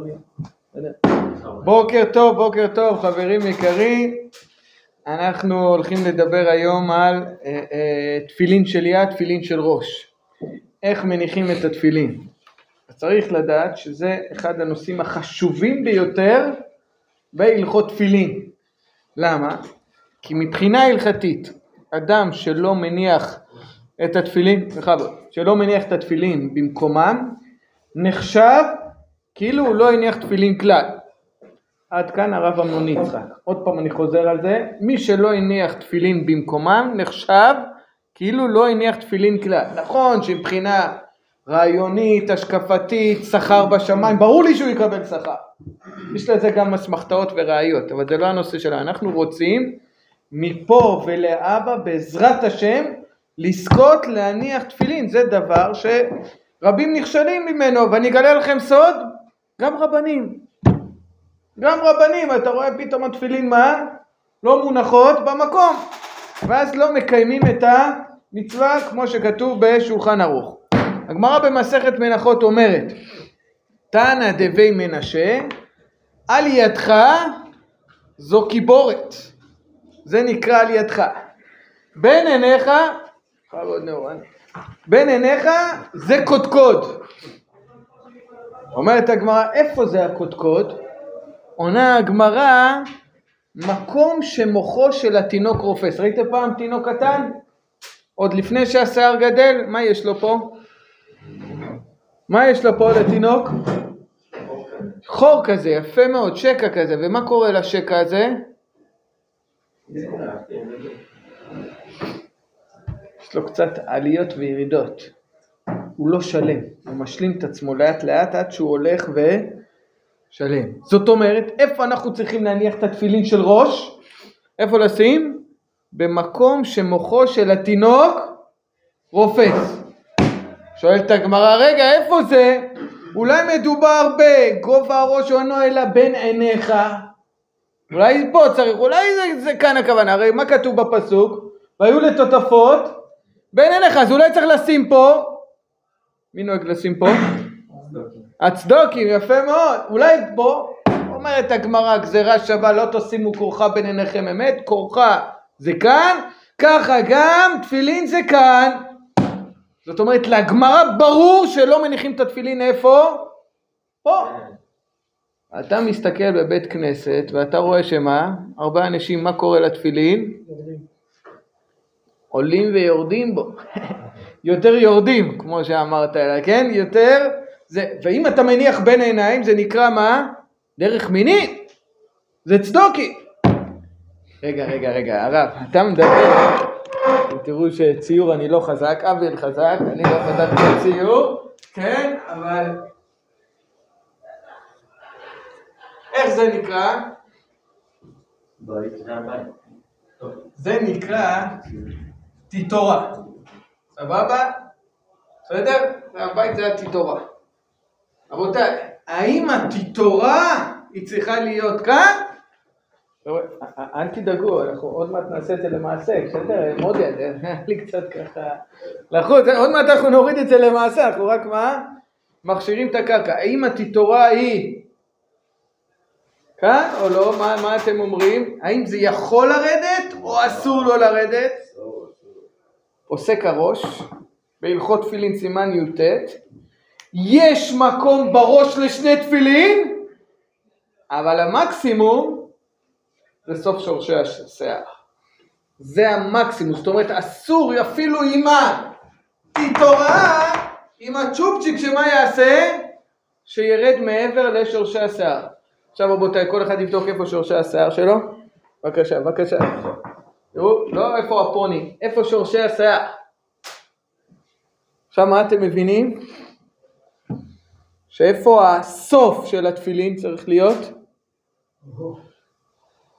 אחרונים. בוקר טוב, בוקר טוב, חברים יקרים. אנחנו הולכים לדבר היום על אה, אה, תפילין של יד, תפילין של ראש. איך מניחים את התפילין. צריך לדעת שזה אחד הנושאים החשובים ביותר בהלכות תפילין. למה? כי מבחינה הלכתית, אדם שלא מניח את התפילין, בכבוד, שלא מניח את התפילין במקומם, נחשב כאילו הוא לא הניח תפילין כלל. עד כאן הרב אמנון יצחק. עוד פעם אני חוזר על זה, מי שלא הניח תפילין במקומם נחשב כאילו לא הניח תפילין כלל. נכון שמבחינה רעיונית, השקפתית, שכר בשמיים, ברור לי שהוא יקבל שכר. יש לזה גם אסמכתאות וראיות, אבל זה לא הנושא שלנו. אנחנו רוצים מפה ולאבא בעזרת השם לזכות להניח תפילין, זה דבר שרבים נכשלים ממנו, ואני אגלה לכם סוד, גם רבנים. גם רבנים, אתה רואה פתאום התפילין מה? לא מונחות במקום, ואז לא מקיימים את המצווה כמו שכתוב בשולחן ערוך. הגמרא במסכת מנחות אומרת, תנא דבי מנשה, על ידך זו קיבורת. זה נקרא על ידך. בין עיניך, בין עיניך זה קודקוד. אומרת הגמרא, איפה זה הקודקוד? עונה הגמרא, מקום שמוחו של התינוק רופס. ראית פעם תינוק קטן? עוד לפני שהשיער גדל, מה יש לו פה? מה יש לו פה לתינוק? חור כזה, יפה מאוד, שקע כזה, ומה קורה לשקע הזה? יש לו קצת עליות וירידות. הוא לא שלם, הוא משלים את עצמו לאט לאט עד שהוא הולך ושלם. זאת אומרת, איפה אנחנו צריכים להניח את התפילין של ראש? איפה לשים? במקום שמוחו של התינוק רופס. שואלת הגמרא, רגע, איפה זה? אולי מדובר בגובה הראש אינו אלא בין עיניך? אולי פה צריך, אולי זה, זה כאן הכוונה, הרי מה כתוב בפסוק? והיו לטוטפות בין עיניך, אז אולי צריך לשים פה, מי נוהג לשים פה? הצדוקים, יפה מאוד, אולי פה, אומרת הגמרא, גזירה שווה, לא תשימו כורחה בין עיניכם אמת, כורחה זה כאן, ככה גם תפילין זה כאן, זאת אומרת לגמרא ברור שלא מניחים את התפילין איפה? פה. אתה מסתכל בבית כנסת ואתה רואה שמה? ארבעה אנשים, מה קורה לתפילין? עולים ויורדים בו. יותר יורדים, כמו שאמרת, אלא כן? יותר זה, ואם אתה מניח בין עיניים זה נקרא מה? דרך מינית. זה צדוקי. רגע, רגע, רגע, הרב, אתה מדבר, תראו שציור אני לא חזק, אביאל חזק, אני לא חזק בציור, כן, אבל איך זה נקרא? זה נקרא תיתורה, סבבה? בסדר? הבית זה התיתורה. רבותיי, האם התיתורה היא צריכה להיות כאן? אל תדאגו, אנחנו עוד מעט נעשה את זה למעשה, בסדר? מודי, היה לי קצת ככה לחוץ, עוד מעט אנחנו נוריד את זה למעשה, אנחנו רק מה? מכשירים את הקרקע. האם התיתורה היא כאן או לא? מה אתם אומרים? האם זה יכול לרדת או אסור לו לרדת? עוסק הראש, בהלכות תפילין סימן י"ט, יש מקום בראש לשני תפילין, אבל המקסימום זה סוף שורשי השיער. זה המקסימום, זאת אומרת אסור אפילו עם התעוררה, עם הצ'ופצ'יק שמה יעשה? שירד מעבר לשורשי השיער. עכשיו רבותיי, כל אחד יבדוק איפה שורשי השיער שלו. בבקשה, בבקשה. תראו, לא איפה הפוני, איפה שורשי השיער. עכשיו מה אתם מבינים? שאיפה הסוף של התפילין צריך להיות?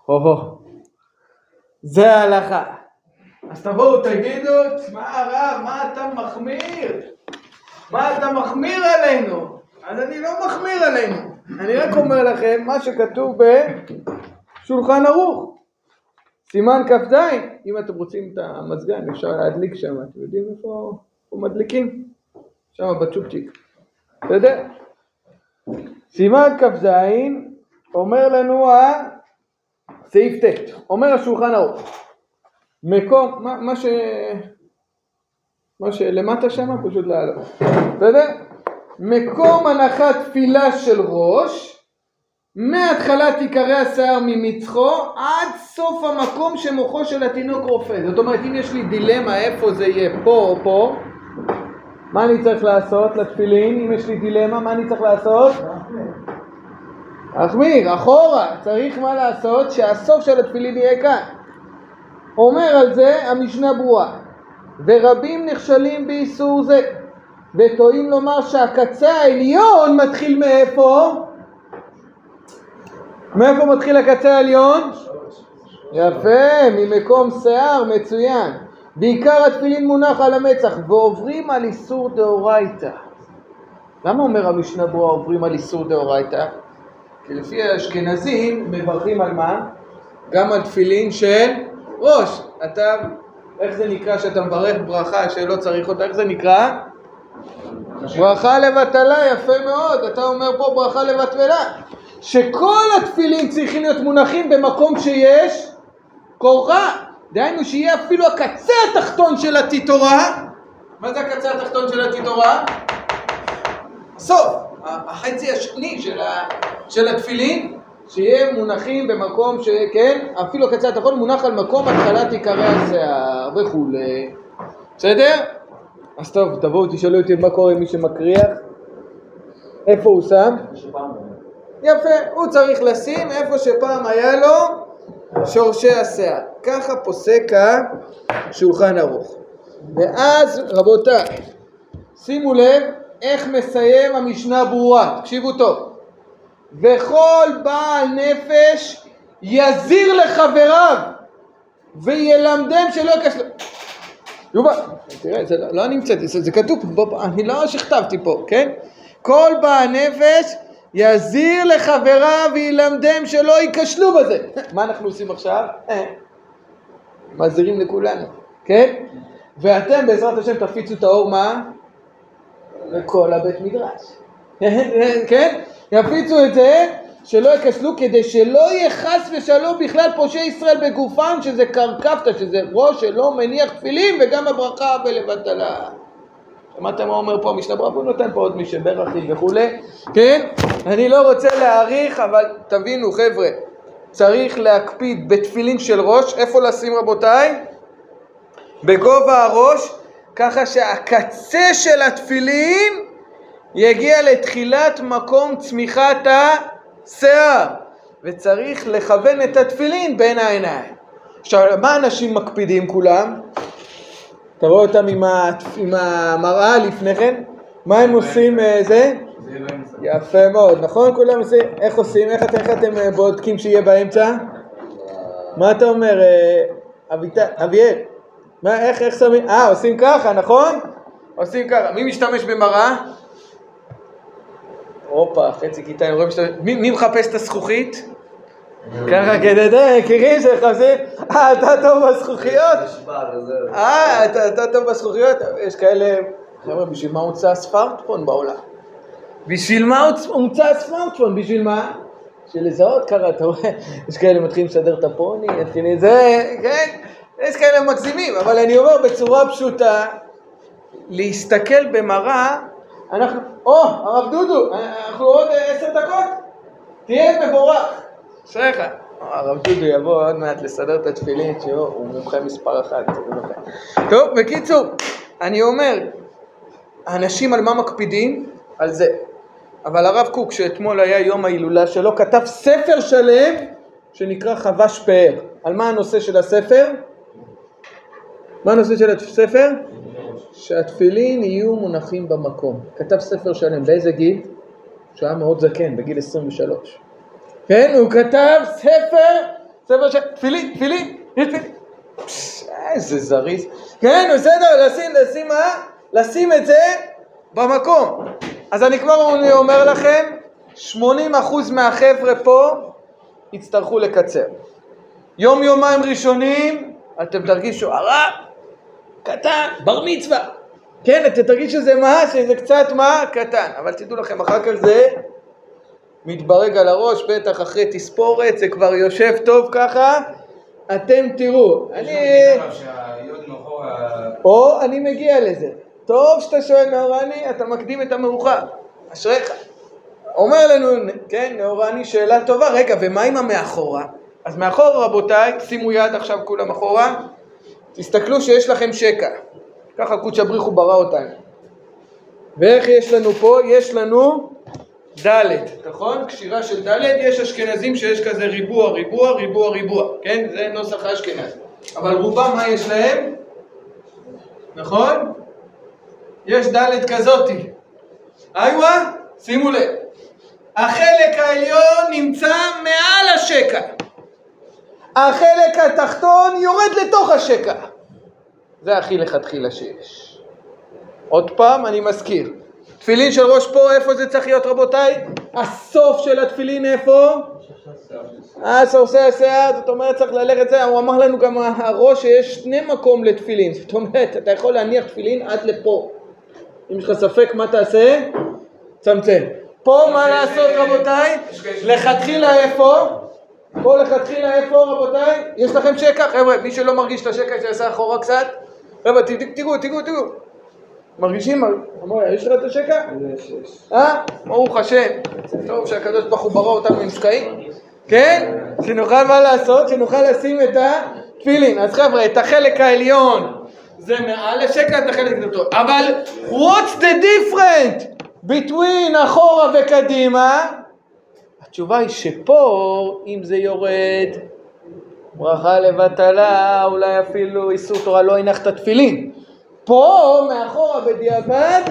הו-הו. זה ההלכה. אז תבואו תגידו, תשמע הרב, מה אתה מחמיר? מה אתה מחמיר עלינו? אז אני לא מחמיר עלינו. אני רק אומר לכם מה שכתוב בשולחן ערוך. סימן כ"ז, אם אתם רוצים את המזגן אפשר להדליק שם, אתם יודעים איפה, מדליקים? שם בצ'ופצ'יק. בסדר? סימן כ"ז אומר לנו סעיף ט', אומר השולחן ערוך, מקום, מה, מה ש... מה שלמטה שם פשוט לעלות, בסדר? מקום הנחת תפילה של ראש מהתחלת עיקרי השיער ממצחו עד סוף המקום שמוחו של התינוק רופא. זאת אומרת, אם יש לי דילמה איפה זה יהיה, פה או פה, מה אני צריך לעשות לתפילין? אם יש לי דילמה, מה אני צריך לעשות? להחמיר, אחורה. צריך מה לעשות? שהסוף של התפילין יהיה כאן. אומר על זה המשנה ברורה, ורבים נכשלים באיסור זה, וטועים לומר שהקצה העליון מתחיל מאיפה? מאיפה מתחיל הקצה העליון? יפה, ממקום שיער, מצוין. בעיקר התפילין מונח על המצח, ועוברים על איסור דאורייתא. למה אומר המשנה ברורה עוברים על איסור דאורייתא? כי לפי האשכנזים מברכים על מה? גם על תפילין של ראש. אתה, איך זה נקרא שאתה מברך ברכה שלא צריך אותה? איך זה נקרא? ברכה לבטלה, יפה מאוד. אתה אומר פה ברכה לבטלה. שכל התפילין צריכים להיות מונחים במקום שיש קורחה. דהיינו שיהיה אפילו הקצה התחתון של התיתורה. מה זה הקצה התחתון של התיתורה? הסוף, החצי השני של, ה, של התפילין, שיהיה מונחים במקום שכן, אפילו הקצה התחתון מונח על מקום התחלת עיקרי השיער וכולי. בסדר? אז טוב, תבואו תשאלו אותי מה קורה עם מי שמקריח. איפה הוא שם? יפה, הוא צריך לשים איפה שפעם היה לו שורשי השיער. ככה פוסק השולחן ערוך. ואז רבותיי, שימו לב איך מסיים המשנה ברורה, תקשיבו טוב. וכל בעל נפש יזיר לחבריו וילמדם שלא יקשלו. יובל, תראה, זה לא, לא אני המצאתי, זה, כתוב, בוא, אני לא שכתבתי פה, כן? כל בעל נפש יזיר לחבריו וילמדם שלא ייכשלו בזה. מה אנחנו עושים עכשיו? אה, מזהירים לכולנו, כן? ואתם בעזרת השם תפיצו את האור מה? לכל הבית מדרש. כן? יפיצו את זה שלא ייכשלו כדי שלא יהיה חס ושלום בכלל פושעי ישראל בגופם שזה קרקפתא, שזה ראש שלא מניח תפילין וגם הברכה בלבטלה. שמעתם מה אומר פה המשנה ברכה? הוא נותן פה עוד מי שברכי וכולי, כן? אני לא רוצה להאריך, אבל תבינו חבר'ה, צריך להקפיד בתפילין של ראש, איפה לשים רבותיי? בגובה הראש, ככה שהקצה של התפילין יגיע לתחילת מקום צמיחת השיער, וצריך לכוון את התפילין בין העיניים. עכשיו, מה אנשים מקפידים כולם? אתה רואה אותם עם, ה... עם המראה לפני כן? מה הם עושים אה, זה? יפה מאוד, נכון? כולם עושים, איך עושים? איך, איך אתם אה, בודקים שיהיה באמצע? מה אתה אומר, אה, אביאל? מה, איך, איך שמים? אה, עושים ככה, נכון? עושים ככה. מי משתמש במראה? הופה, חצי כיתה, אני רואה משתמש... מי, מי מחפש את הזכוכית? ככה כדי, די, יקירים שחפשים, אה, אתה טוב בזכוכיות? אה, אתה טוב בזכוכיות? יש כאלה, חבר'ה, בשביל מה הוצא הספרטפון בעולם? בשביל מה הומצא הסמארטפון? בשביל מה? בשביל לזהות ככה, אתה רואה? יש כאלה מתחילים לסדר את הפוני, מתחילים זה, כן? יש כאלה מגזימים, אבל אני אומר בצורה פשוטה, להסתכל במראה, אנחנו, או, הרב דודו, אנחנו עוד עשר דקות, תהיה מבורך. אשריך. הרב דודו יבוא עוד מעט לסדר את התפילין, שהוא מומחה מספר אחת. טוב, בקיצור, אני אומר, האנשים על מה מקפידים? על זה. אבל הרב קוק, שאתמול היה יום ההילולה שלו, כתב ספר שלם שנקרא חבש פאר. על מה הנושא של הספר? מה הנושא של הספר? שהתפילין יהיו מונחים במקום. כתב ספר שלם, באיזה גיל? שהיה מאוד זקן, בגיל 23. כן, הוא כתב ספר, ספר של תפילין, תפילין. איזה זריז. כן, בסדר, לשים, לשים מה? לשים את זה במקום. אז אני כבר אומר לכם, 80% מהחבר'ה פה יצטרכו לקצר. יום יומיים ראשונים אתם תרגישו הרע, קטן, בר מצווה. כן, אתם תרגישו שזה מה? שזה קצת מה? קטן. אבל תדעו לכם, אחר כך זה מתברג על הראש, בטח אחרי תספורת, זה כבר יושב טוב ככה, אתם תראו. אני... או אני מגיע לזה. טוב שאתה שואל נאורני, אתה מקדים את המאוחר. אשריך. אומר לנו, כן, נאורני, שאלה טובה. רגע, ומה עם המאחורה? אז מאחורה, רבותיי, שימו יד עכשיו כולם אחורה, תסתכלו שיש לכם שקע. ככה קודשא בריחו ברא אותנו. ואיך יש לנו פה? יש לנו ד', נכון? קשירה של ד', יש אשכנזים שיש כזה ריבוע, ריבוע, ריבוע, ריבוע, כן? זה נוסח האשכנז. אבל רובם מה יש להם? נכון? יש ד' כזאתי. איווה, שימו לב. החלק העליון נמצא מעל השקע. החלק התחתון יורד לתוך השקע. זה הכי לכתחילה שיש. עוד פעם, אני מזכיר. תפילין של ראש פה, איפה זה צריך להיות רבותיי? הסוף של התפילין איפה? אה, סורסי השיער, זאת אומרת צריך ללכת זה, הוא אמר לנו גם הראש שיש שני מקום לתפילין, זאת אומרת אתה יכול להניח תפילין עד לפה. אם יש לך ספק מה תעשה, צמצם. פה מה לעשות רבותיי? לכתחילה איפה? פה לכתחילה איפה רבותיי? יש לכם שקע? חבר'ה, מי שלא מרגיש את השקע שיעשה אחורה קצת? חבר'ה, תראו, תראו, תראו. מרגישים? יש לך את השקע? יש, יש. אה? ברוך השם. טוב שהקדוש ברוך הוא ברא אותנו עם שקעים. כן? שנוכל מה לעשות? שנוכל לשים את התפילין. אז חבר'ה, את החלק העליון זה מעל השקע, את החלק הזה אבל what's the different between אחורה וקדימה? התשובה היא שפה, אם זה יורד, ברכה לבטלה, אולי אפילו איסור תורה לא הנחת תפילין. פה, מאחורה בדיעבד,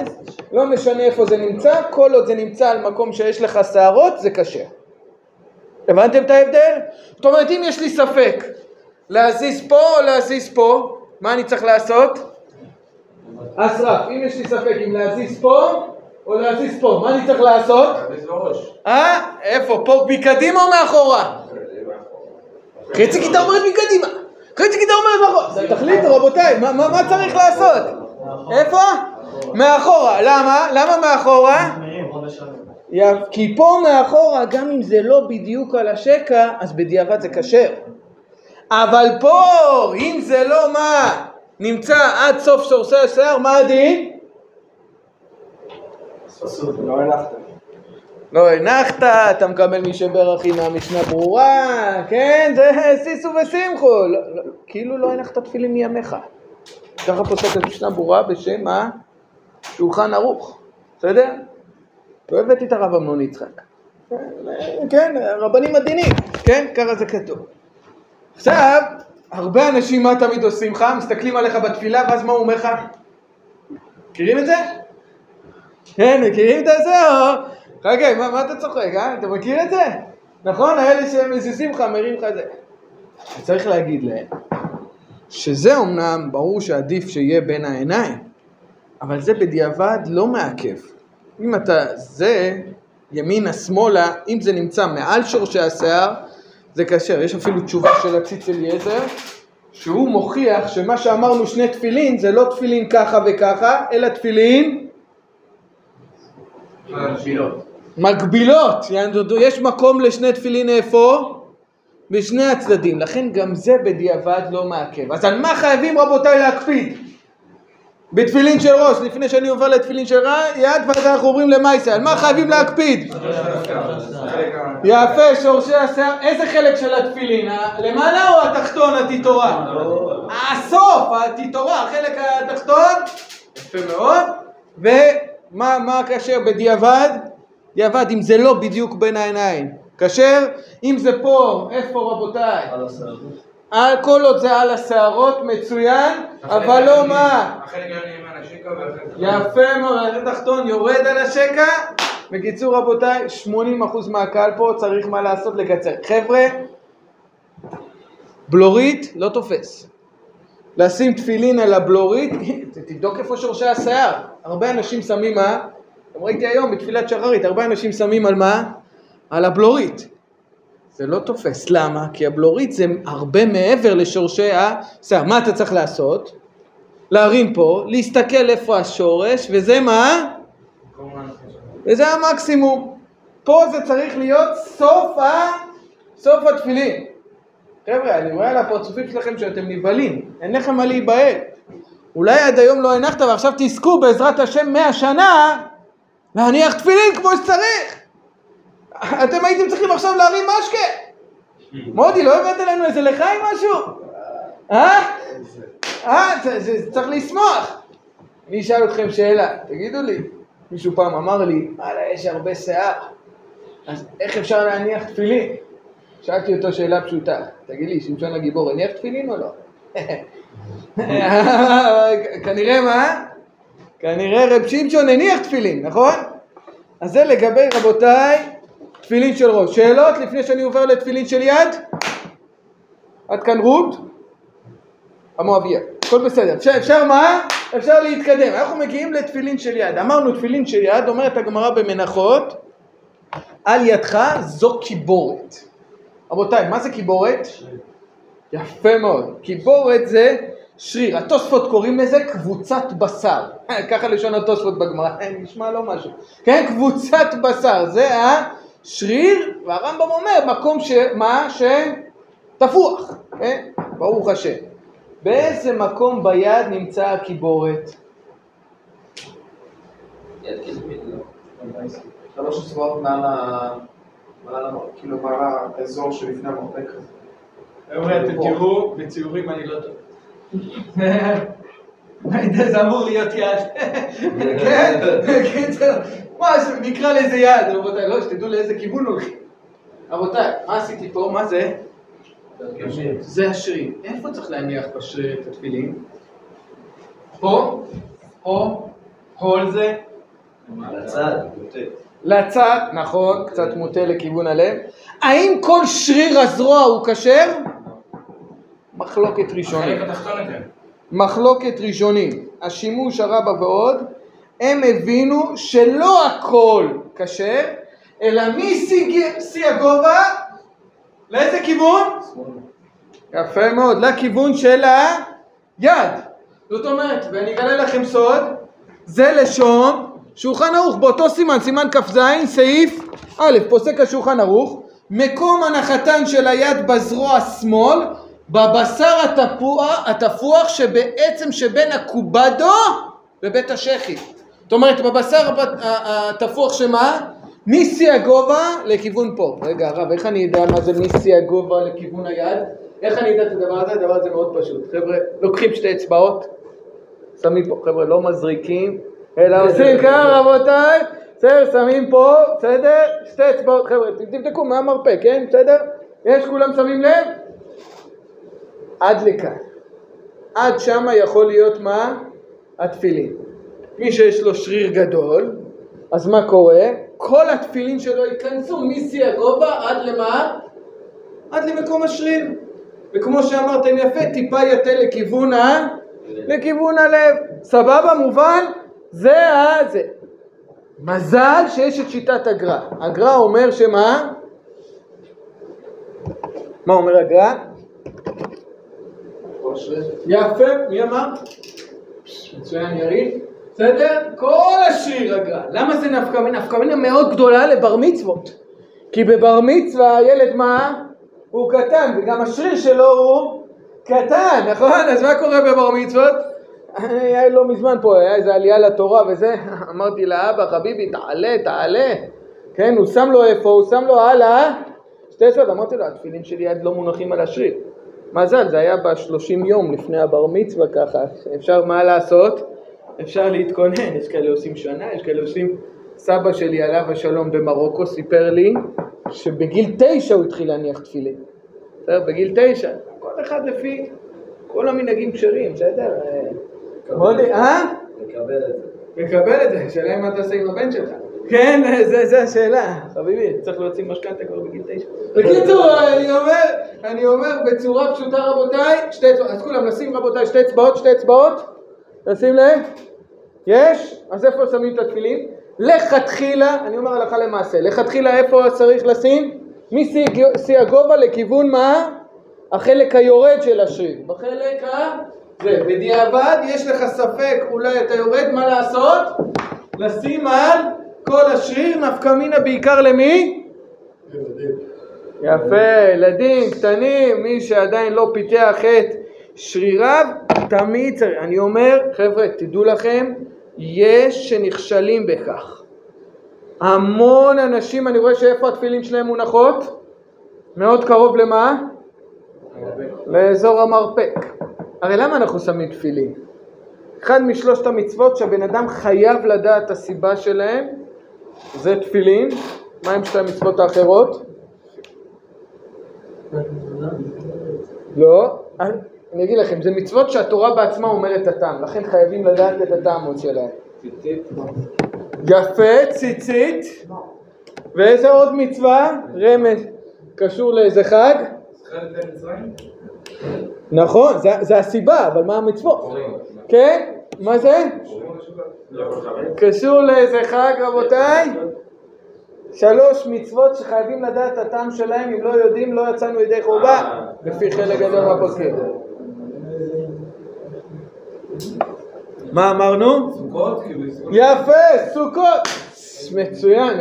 לא משנה איפה זה נמצא, כל עוד זה נמצא על מקום שיש לך שערות, זה קשה. הבנתם את ההבדל? זאת אומרת, אם יש לי ספק להזיז פה או להזיז פה, מה אני צריך לעשות? אסרף, אם יש לי ספק אם להזיז פה או להזיז פה, מה אני צריך לעשות? אה? איפה? פה מקדימה או מאחורה? חצי כיתה אומרת מקדימה, אומרת מאחורה. תחליטו רבותיי, מה צריך לעשות? איפה? מאחורה. למה? למה מאחורה? כי פה מאחורה, גם אם זה לא בדיוק על השקע, אז בדיעבד זה כשר. אבל פה, אם זה לא מה נמצא עד סוף שורשי השיער, מה הדין? לא הנחת, אתה מקבל מי שברכי מהמשנה ברורה, כן, זה שישו ושמחו, לא, לא, כאילו לא הנחת תפילין מימיך. ככה פוסקת משנה ברורה בשם השולחן ערוך, בסדר? לא הבאתי את הרב אמנון יצחק. כן, רבנים עדינים, כן, ככה זה כתוב. עכשיו, הרבה אנשים מה תמיד עושים לך? מסתכלים עליך בתפילה ואז מה הוא אומר לך? מכירים את זה? כן, מכירים את זה. חכה, מה, מה אתה צוחק, אה? אתה מכיר את זה? נכון? האלה שהם מזיזים לך, מרים לך את זה. צריך להגיד להם שזה אומנם ברור שעדיף שיהיה בין העיניים, אבל זה בדיעבד לא מעכב. אם אתה, זה ימינה שמאלה, אם זה נמצא מעל שורשי השיער, זה כאשר, יש אפילו תשובה של הציץ אליעזר, שהוא מוכיח שמה שאמרנו שני תפילין זה לא תפילין ככה וככה, אלא תפילין מקבילות. מקבילות, יש מקום לשני תפילין איפה? בשני הצדדים, לכן גם זה בדיעבד לא מעכב. אז על מה חייבים רבותיי להקפיד? בתפילין של ראש, לפני שאני עובר לתפילין של יד, ואז אנחנו עוברים למייסה. על מה חייבים להקפיד? יפה, שורשי השיער. איזה חלק של התפילין? למעלה או התחתון, הטיטורה? הסוף, הטיטורה, החלק התחתון? יפה מאוד. ומה כאשר בדיעבד? דיעבד, אם זה לא בדיוק בין העיניים. כאשר, אם זה פה, איפה רבותיי? על השערות. כל עוד זה על השערות, מצוין, אבל לא מה? יפה מאוד, החלק התחתון יורד על השקע. בקיצור רבותיי, 80% מהקהל פה צריך מה לעשות לקצר. חבר'ה, בלורית לא תופס. לשים תפילין על הבלורית, תבדוק איפה שורשי השיער. הרבה אנשים שמים מה? גם ראיתי היום בתפילת שחרית, הרבה אנשים שמים על מה? על הבלורית. זה לא תופס. למה? כי הבלורית זה הרבה מעבר לשורשי השיער. מה אתה צריך לעשות? להרים פה, להסתכל איפה השורש, וזה מה? וזה המקסימום. פה זה צריך להיות סוף, ה... סוף התפילין. חבר'ה, אני רואה על הפרצופים שלכם שאתם נבהלים, אין לכם מה להיבהל. אולי עד היום לא הנחת ועכשיו תזכו בעזרת השם מאה שנה להניח תפילין כמו שצריך. אתם הייתם צריכים עכשיו להרים משקה. מודי, לא הבאת לנו איזה לחיים משהו? אה? אה, צריך לשמוח. אני אשאל אתכם שאלה, תגידו לי, מישהו פעם אמר לי, וואלה, יש הרבה שיער, אז איך אפשר להניח תפילין? שאלתי אותו שאלה פשוטה, תגיד לי, שמשון הגיבור הניח תפילין או לא? כנראה מה? כנראה רב שמשון הניח תפילין, נכון? אז זה לגבי רבותיי תפילין של ראש. שאלות לפני שאני עובר לתפילין של יד? עד כאן רות? המואביה. הכל בסדר. אפשר, אפשר מה? אפשר להתקדם. אנחנו מגיעים לתפילין של יד. אמרנו תפילין של יד, אומרת הגמרא במנחות, על ידך זו קיבורת. רבותיי, מה זה קיבורת? יפה מאוד. קיבורת זה שריר. התוספות קוראים לזה קבוצת בשר. ככה לשון התוספות בגמרא, נשמע לא משהו. כן, קבוצת בשר. זה השריר, והרמב"ם אומר מקום ש... מה? שתפוח. כן? ברוך השם. באיזה מקום ביד נמצא הקיבורת? שלוש אצבעות מעל ה... כאילו מעל האזור שלפני המרפק הזה. חבר'ה, אתם תראו, בציורים אני לא טוב. זה אמור להיות יד. כן, קיצר, מה, נקרא לזה יד, רבותיי, לא, שתדעו לאיזה כיוון הולכים. רבותיי, מה עשיתי פה? מה זה? זה השריר. איפה צריך להניח בשריר את התפילין? פה? פה? פה על זה? לצד, לצד, נכון, קצת מוטה לכיוון הלב. האם כל שריר הזרוע הוא כשר? מחלוקת ראשונית. מחלוקת ראשונים. השימוש הרבה ועוד, הם הבינו שלא הכל כשר, אלא משיא הגובה לאיזה כיוון? יפה מאוד, לכיוון של היד. זאת אומרת, ואני אגלה לכם סוד, זה לשון שולחן ערוך, באותו סימן, סימן כ"ז, סעיף א', פוסק השולחן ערוך, מקום הנחתן של היד בזרוע שמאל, בבשר התפוח, התפוח שבעצם שבין הקובדו ובית השחי. זאת אומרת, בבשר התפוח שמה? משיא הגובה לכיוון פה. רגע הרב, איך אני יודע מה זה משיא הגובה לכיוון היד? איך אני יודע את הדבר הזה? הדבר הזה מאוד פשוט. חבר'ה, לוקחים שתי אצבעות, שמים פה, חבר'ה, לא מזריקים, אלא עושים ככה רבותיי, בסדר, שמים פה, בסדר? שתי אצבעות, חבר'ה, תבדקו מה המרפא, כן? בסדר? יש כולם שמים לב? עד לכאן. עד שמה יכול להיות מה? התפילין. מי שיש לו שריר גדול, אז מה קורה? כל התפילין שלו ייכנסו משיא הגובה עד למה? עד למקום השריר. וכמו שאמרתם יפה, טיפה יתה לכיוון ה... לכיוון הלב. סבבה? מובן? זה ה... זה. מזל שיש את שיטת הגר"א. הגר"א אומר שמה? מה אומר הגר"א? יפה, מי אמר? מצוין יריב. בסדר? כל השריר הגר"א. למה זה נפקא מינה? נפקא מינה מאוד גדולה לבר מצוות. כי בבר מצווה הילד מה? הוא קטן, וגם השריר שלו הוא קטן, נכון? אז מה קורה בבר מצוות? היה לא מזמן פה, היה איזה עלייה לתורה וזה, אמרתי לאבא, חביבי, תעלה, תעלה. כן, הוא שם לו איפה? הוא שם לו הלאה שתי אצבעות, אמרתי לו, התפילין שלי עד לא מונחים על השריר. מזל, זה היה בשלושים יום לפני הבר מצווה ככה, אפשר מה לעשות? אפשר להתכונן, יש כאלה עושים שנה, יש כאלה עושים... סבא שלי עליו השלום במרוקו סיפר לי שבגיל תשע הוא התחיל להניח תפילין. בסדר? בגיל תשע. כל אחד לפי כל המנהגים כשרים, בסדר? מודי, אה? מקבל את זה. מקבל את זה, השאלה מה תעשה עם הבן שלך. כן, זה השאלה. חביבי, צריך להוציא משכנתה כבר בגיל תשע. בקיצור, אני אומר, אני אומר בצורה פשוטה רבותיי, שתי אצבעות, אז כולם נשים רבותיי שתי אצבעות, שתי אצבעות, נשים לב, יש? אז איפה שמים את התפילין? לכתחילה, אני אומר הלכה למעשה, לכתחילה איפה צריך לשים? משיא הגובה לכיוון מה? החלק היורד של השריר. בחלק ה... זה, בדיעבד יש לך ספק אולי אתה יורד, מה לעשות? לשים על כל השריר נפקא מינה בעיקר למי? יפה, ילדים קטנים, מי שעדיין לא פיתח את שריריו, תמיד צריך. אני אומר, חבר'ה, תדעו לכם, יש שנכשלים בכך. המון אנשים, אני רואה שאיפה התפילין שלהם מונחות? מאוד קרוב למה? לאזור המרפק. הרי למה אנחנו שמים תפילין? אחד משלושת המצוות שהבן אדם חייב לדעת את הסיבה שלהם זה תפילין. מה עם שתי המצוות האחרות? לא. אני אגיד לכם, זה מצוות שהתורה בעצמה אומרת הטעם, לכן חייבים לדעת את הטעמות שלהם. יפה, ציצית. ואיזה עוד מצווה? רמז. קשור לאיזה חג? נכון, זה, זה הסיבה, אבל מה המצוות? כן? מה זה? קשור לאיזה חג רבותיי? שלוש מצוות שחייבים לדעת את הטעם שלהם, אם לא יודעים לא יצאנו ידי חובה, לפי חלק גדול מהפוסקים. מה אמרנו? יפה, סוכות. מצוין,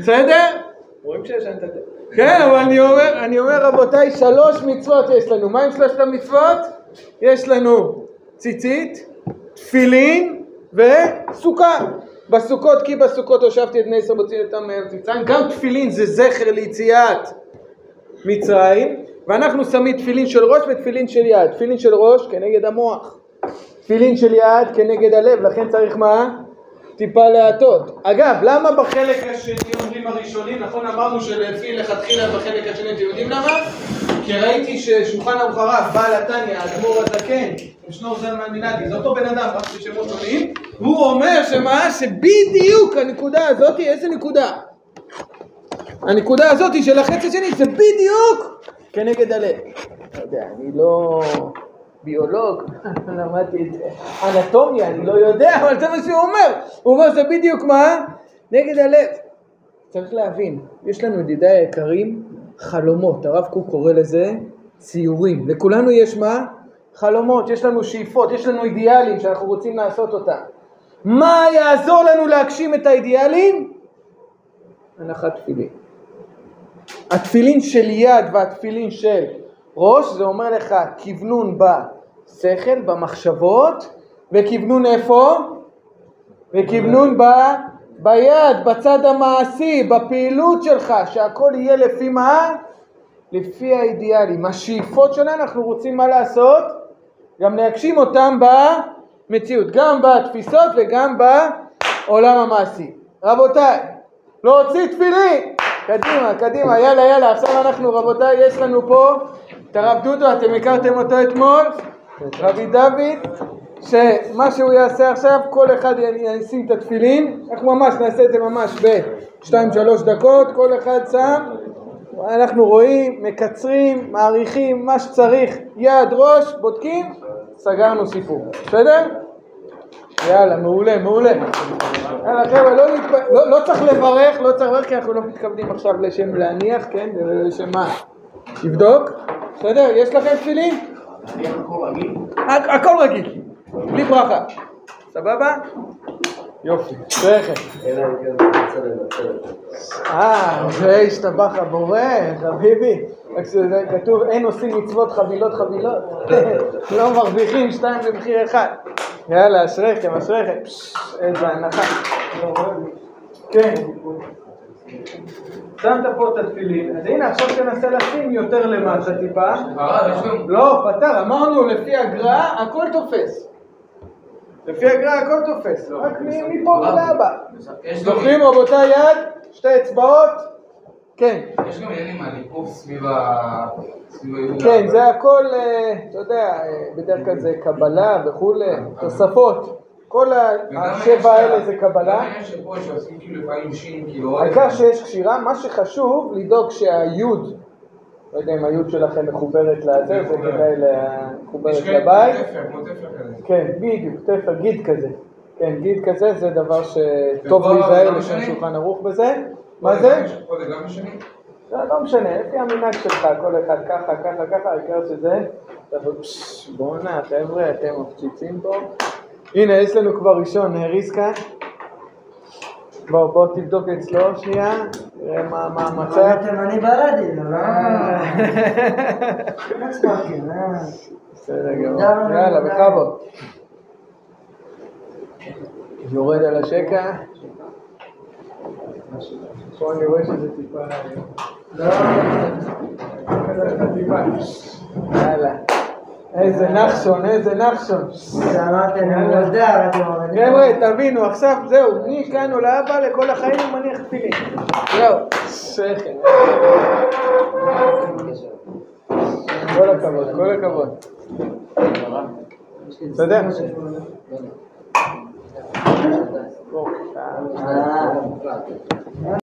בסדר? רואים שישנת את זה. כן, אבל אני אומר, אני אומר רבותיי, שלוש מצוות יש לנו. מה עם שלושת המצוות? יש לנו ציצית, תפילין וסוכה. בסוכות, כי בסוכות הושבתי את בני ישראל מוצאים אותם מארץ מצרים. גם תפילין זה זכר ליציאת מצרים, ואנחנו שמים תפילין של ראש ותפילין של יד. תפילין של ראש כנגד המוח, תפילין של יד כנגד הלב, לכן צריך מה? טיפה להטות. אגב, למה בחלק השני אומרים הראשונים, נכון אמרנו שלפי לכתחילה בחלק השני, אתם יודעים למה? כי ראיתי ששולחן ערוך בעל התניא, האדמו"ר הזקן, ושנור זלמן מנהגי, זה אותו בן אדם, רק בשמות שונים, והוא אומר שמה? שבדיוק הנקודה הזאת, איזה נקודה? הנקודה הזאת של החץ השני זה בדיוק כנגד הלב. אתה יודע, אני לא ביולוג, למדתי את אנטומיה, אני לא יודע, אבל זה מה שהוא אומר. הוא אומר זה בדיוק מה? נגד הלב. צריך להבין, יש לנו ידידיי היקרים חלומות, הרב קוק קורא לזה ציורים. לכולנו יש מה? חלומות, יש לנו שאיפות, יש לנו אידיאלים שאנחנו רוצים לעשות אותם. מה יעזור לנו להגשים את האידיאלים? הנחת תפילין. התפילין של יד והתפילין של ראש, זה אומר לך כוונון בשכל, במחשבות, וכוונון איפה? וכוונון ב... ביד, בצד המעשי, בפעילות שלך, שהכל יהיה לפי מה? לפי האידיאלים. השאיפות שלנו, אנחנו רוצים מה לעשות? גם להגשים אותם במציאות, גם בתפיסות וגם בעולם המעשי. רבותיי, להוציא תפילין! קדימה, קדימה, יאללה, יאללה, עכשיו אנחנו, רבותיי, יש לנו פה את הרב דודו, אתם הכרתם אותו אתמול, רבי דוד, שמה שהוא יעשה עכשיו, כל אחד ישים את התפילין, אנחנו ממש נעשה את זה ממש בשתיים שלוש דקות, כל אחד שם, אנחנו רואים, מקצרים, מעריכים, מה שצריך, יד, ראש, בודקים, סגרנו סיפור, בסדר? יאללה, מעולה, מעולה. יאללה חבר'ה, לא, נתפ... לא, לא צריך לברך, לא צריך לברך, כי אנחנו לא מתכוונים עכשיו לשם להניח, כן? לשם מה? לבדוק? בסדר? יש לכם תפילין? הכל רגיל, בלי ברכה. סבבה? יופי, תכף. אה, זה השתבח הבורא, חביבי. רק שזה כתוב, אין עושים מצוות חבילות חבילות. לא מרוויחים שתיים במחיר אחד. יאללה, אשריכם, אשריכם. איזה הנחה. כן. שמת פה את התפילין, אז הנה עכשיו תנסה לשים יותר למטה טיפה. לא, פתר, אמרנו לפי הגר"א הכל תופס. לפי הגר"א הכל תופס, רק מפה ולהבא. זוכרים רבותיי יד? שתי אצבעות? כן. יש גם עניינים מהליפוף סביב ה... כן, זה הכל, אתה יודע, בדרך כלל זה קבלה וכולי, תוספות. כל השבע האלה זה קבלה. העיקר שיש קשירה, מה שחשוב לדאוג שהיוד, לא יודע אם היוד שלכם מחוברת לזה, זה כדאי מחוברת לבית. כן, בדיוק, תפר, גיד כזה. כן, גיד כזה זה דבר שטוב להיזהר לשם שולחן ערוך בזה. מה זה? לא משנה, לפי המנהג שלך, כל אחד ככה, ככה, ככה, העיקר שזה... בואנה, חבר'ה, אתם מפציצים פה. הנה, יש לנו כבר ראשון, ריסקה. בוא, בוא תבדוק אצלו שנייה, תראה מה המצב. אמרתם אני ברדיו, לא? אה. אה. בסדר גמור. יאללה, בכבוד. יורד על השקע. פה אני רואה שזה טיפה... לא, יאללה. איזה נחשון, איזה נחשון. אמרתם, אני יודע, אתם אומרים. חבר'ה, תבינו, עכשיו זהו, מכאן ולהבא לכל החיים הוא מניח תפילין. זהו, שכל. כל הכבוד, כל הכבוד. בסדר? אה.